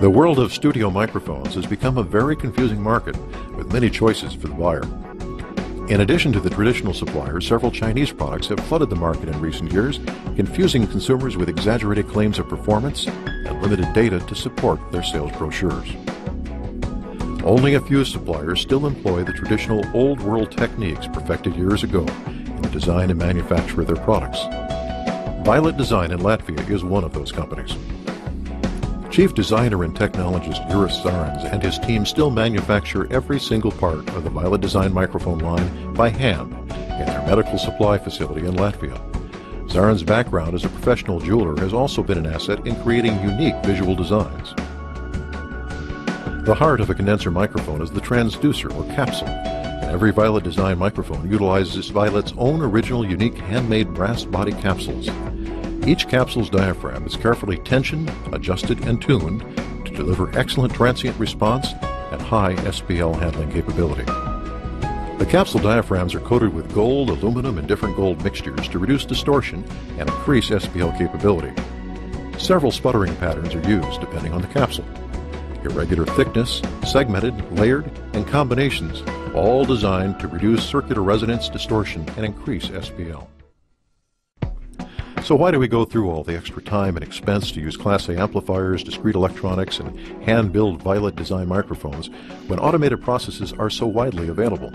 The world of studio microphones has become a very confusing market with many choices for the buyer. In addition to the traditional suppliers, several Chinese products have flooded the market in recent years, confusing consumers with exaggerated claims of performance and limited data to support their sales brochures. Only a few suppliers still employ the traditional old world techniques perfected years ago in the design and manufacture of their products. Violet Design in Latvia is one of those companies. Chief designer and technologist Juris Zarins and his team still manufacture every single part of the Violet Design microphone line by hand in their medical supply facility in Latvia. Zarins' background as a professional jeweler has also been an asset in creating unique visual designs. The heart of a condenser microphone is the transducer or capsule, and every Violet Design microphone utilizes Violet's own original unique handmade brass body capsules. Each capsule's diaphragm is carefully tensioned, adjusted, and tuned to deliver excellent transient response and high SPL handling capability. The capsule diaphragms are coated with gold, aluminum, and different gold mixtures to reduce distortion and increase SPL capability. Several sputtering patterns are used depending on the capsule irregular thickness, segmented, layered, and combinations, all designed to reduce circular resonance distortion and increase SPL. So why do we go through all the extra time and expense to use Class A amplifiers, discrete electronics, and hand-built Violet design microphones when automated processes are so widely available?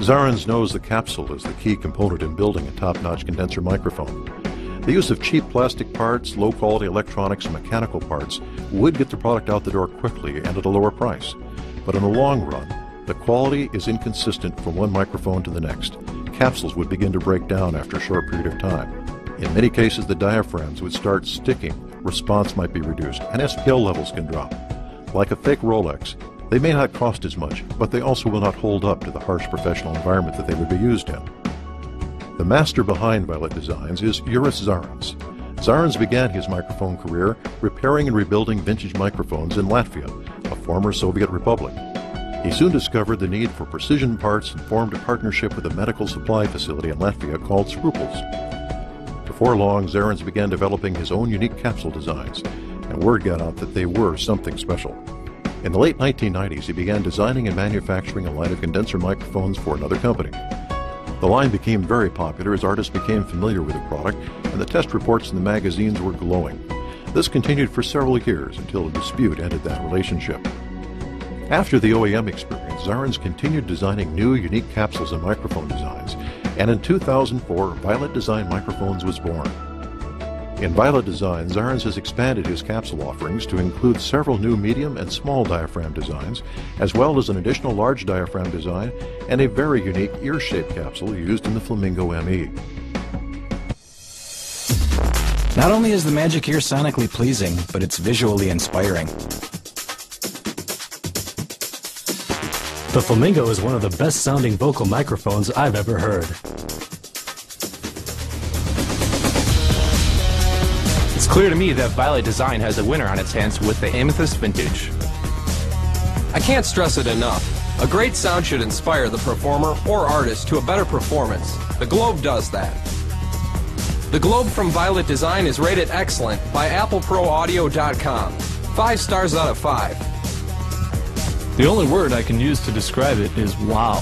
Zarins knows the capsule is the key component in building a top-notch condenser microphone. The use of cheap plastic parts, low quality electronics, and mechanical parts would get the product out the door quickly and at a lower price. But in the long run, the quality is inconsistent from one microphone to the next. Capsules would begin to break down after a short period of time. In many cases, the diaphragms would start sticking, response might be reduced, and SPL levels can drop. Like a fake Rolex, they may not cost as much, but they also will not hold up to the harsh professional environment that they would be used in. The master behind Violet Designs is Juris Zarins. Zarins began his microphone career repairing and rebuilding vintage microphones in Latvia, a former Soviet republic. He soon discovered the need for precision parts and formed a partnership with a medical supply facility in Latvia called Scruples. Before long, Zarins began developing his own unique capsule designs, and word got out that they were something special. In the late 1990s, he began designing and manufacturing a line of condenser microphones for another company. The line became very popular as artists became familiar with the product, and the test reports in the magazines were glowing. This continued for several years until a dispute ended that relationship. After the OEM experience, Zarins continued designing new, unique capsules and microphone designs, and in 2004, Violet Design Microphones was born. In Violet Design, Zarins has expanded his capsule offerings to include several new medium and small diaphragm designs, as well as an additional large diaphragm design and a very unique ear-shaped capsule used in the Flamingo ME. Not only is the Magic Ear sonically pleasing, but it's visually inspiring. The Flamingo is one of the best sounding vocal microphones I've ever heard. It's clear to me that Violet Design has a winner on its hands with the Amethyst Vintage. I can't stress it enough. A great sound should inspire the performer or artist to a better performance. The Globe does that. The Globe from Violet Design is rated excellent by AppleProAudio.com. Five stars out of five. The only word I can use to describe it is wow.